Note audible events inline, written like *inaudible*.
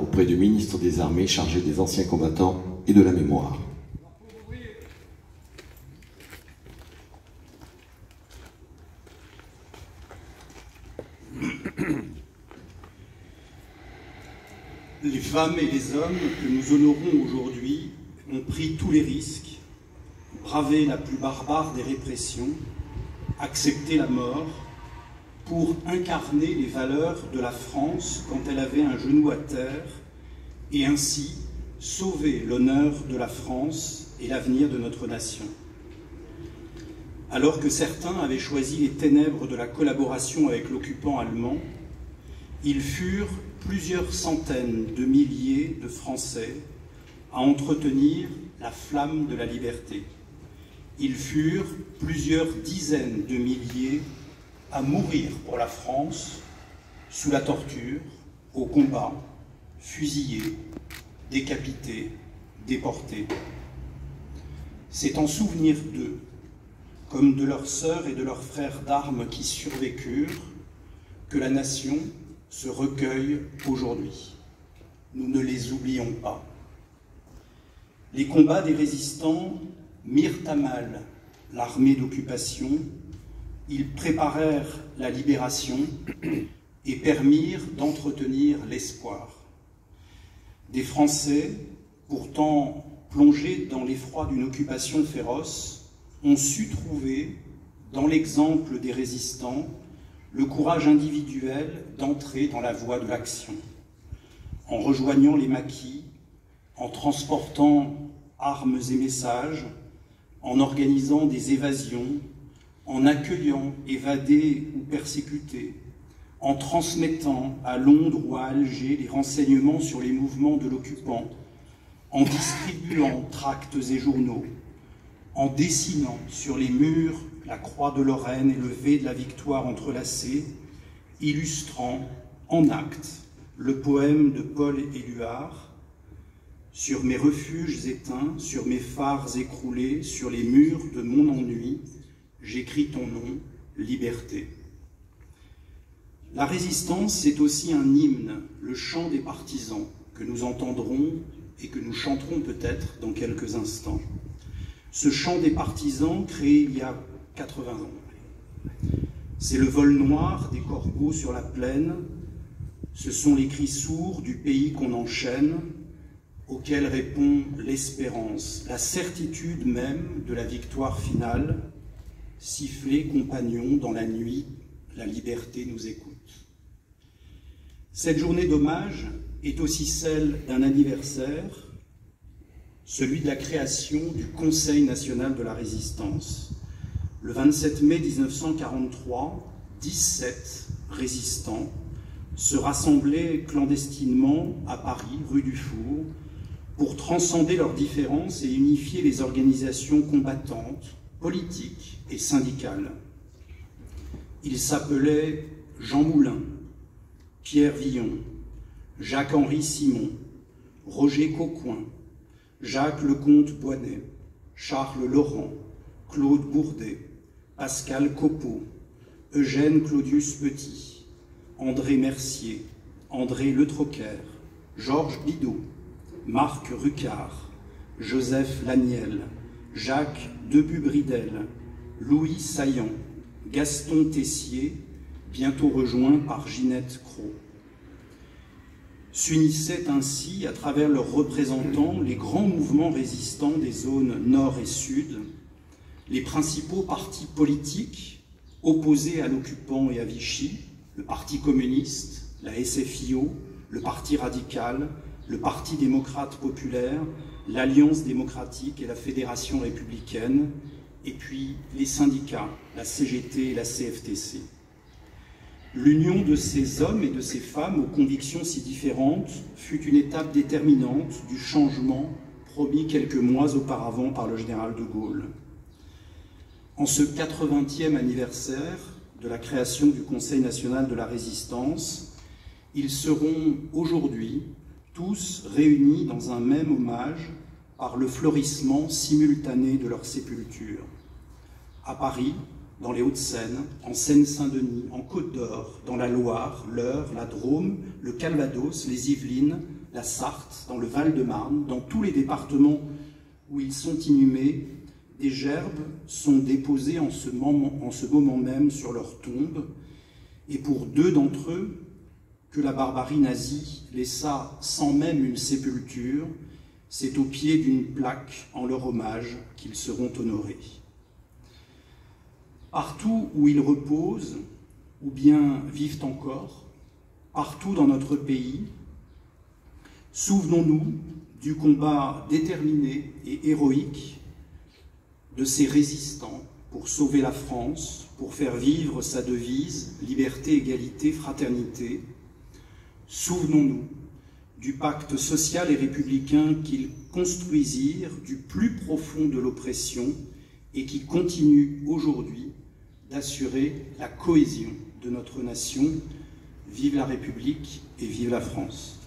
auprès du ministre des Armées chargé des anciens combattants et de la mémoire. *coughs* Les femmes et les hommes que nous honorons aujourd'hui ont pris tous les risques, bravé la plus barbare des répressions, accepté la mort pour incarner les valeurs de la France quand elle avait un genou à terre et ainsi sauver l'honneur de la France et l'avenir de notre nation. Alors que certains avaient choisi les ténèbres de la collaboration avec l'occupant allemand, ils furent plusieurs centaines de milliers de Français à entretenir la flamme de la liberté. Ils furent plusieurs dizaines de milliers à mourir pour la France sous la torture, au combat, fusillés, décapités, déportés. C'est en souvenir d'eux, comme de leurs sœurs et de leurs frères d'armes qui survécurent, que la nation se recueille aujourd'hui. Nous ne les oublions pas. Les combats des résistants mirent à mal l'armée d'occupation, ils préparèrent la libération et permirent d'entretenir l'espoir. Des Français, pourtant plongés dans l'effroi d'une occupation féroce, ont su trouver, dans l'exemple des résistants, le courage individuel d'entrer dans la voie de l'action, en rejoignant les maquis, en transportant armes et messages, en organisant des évasions, en accueillant évadés ou persécutés, en transmettant à Londres ou à Alger les renseignements sur les mouvements de l'occupant, en distribuant tracts et journaux, en dessinant sur les murs la croix de Lorraine et le V de la victoire entrelacée, illustrant en actes le poème de Paul Éluard, sur mes refuges éteints, sur mes phares écroulés, sur les murs de mon ennui, j'écris ton nom, liberté. La résistance, c'est aussi un hymne, le chant des partisans, que nous entendrons et que nous chanterons peut-être dans quelques instants. Ce chant des partisans, créé il y a 80 ans. C'est le vol noir des corbeaux sur la plaine, ce sont les cris sourds du pays qu'on enchaîne, auquel répond l'espérance, la certitude même de la victoire finale. Sifflez, compagnons, dans la nuit, la liberté nous écoute. Cette journée d'hommage est aussi celle d'un anniversaire, celui de la création du Conseil national de la résistance. Le 27 mai 1943, 17 résistants se rassemblaient clandestinement à Paris, rue du Four, pour transcender leurs différences et unifier les organisations combattantes, politiques et syndicales. Ils s'appelaient Jean Moulin, Pierre Villon, Jacques-Henri Simon, Roger Cocoin, Jacques Lecomte Boinet, Charles Laurent, Claude Bourdet, Pascal Copeau, Eugène Claudius Petit, André Mercier, André Le Troquer, Georges Bidot, Marc Rucard, Joseph Laniel, Jacques Debubridel, Louis Saillant, Gaston Tessier, bientôt rejoint par Ginette Cros. S'unissaient ainsi, à travers leurs représentants, les grands mouvements résistants des zones nord et sud, les principaux partis politiques opposés à l'occupant et à Vichy, le Parti communiste, la SFIO, le Parti radical, le Parti démocrate populaire, l'Alliance démocratique et la Fédération républicaine, et puis les syndicats, la CGT et la CFTC. L'union de ces hommes et de ces femmes aux convictions si différentes fut une étape déterminante du changement promis quelques mois auparavant par le général de Gaulle. En ce 80e anniversaire de la création du Conseil national de la résistance, ils seront aujourd'hui tous réunis dans un même hommage par le fleurissement simultané de leur sépulture. À Paris, dans les Hauts-de-Seine, en Seine-Saint-Denis, en Côte d'Or, dans la Loire, l'Eure, la Drôme, le Calvados, les Yvelines, la Sarthe, dans le Val-de-Marne, dans tous les départements où ils sont inhumés, des gerbes sont déposées en ce moment, en ce moment même sur leur tombe, et pour deux d'entre eux, que la barbarie nazie laissa sans même une sépulture, c'est au pied d'une plaque en leur hommage qu'ils seront honorés. Partout où ils reposent, ou bien vivent encore, partout dans notre pays, souvenons-nous du combat déterminé et héroïque de ces résistants pour sauver la France, pour faire vivre sa devise liberté, égalité, fraternité. Souvenons-nous du pacte social et républicain qu'ils construisirent du plus profond de l'oppression et qui continue aujourd'hui d'assurer la cohésion de notre nation. Vive la République et vive la France.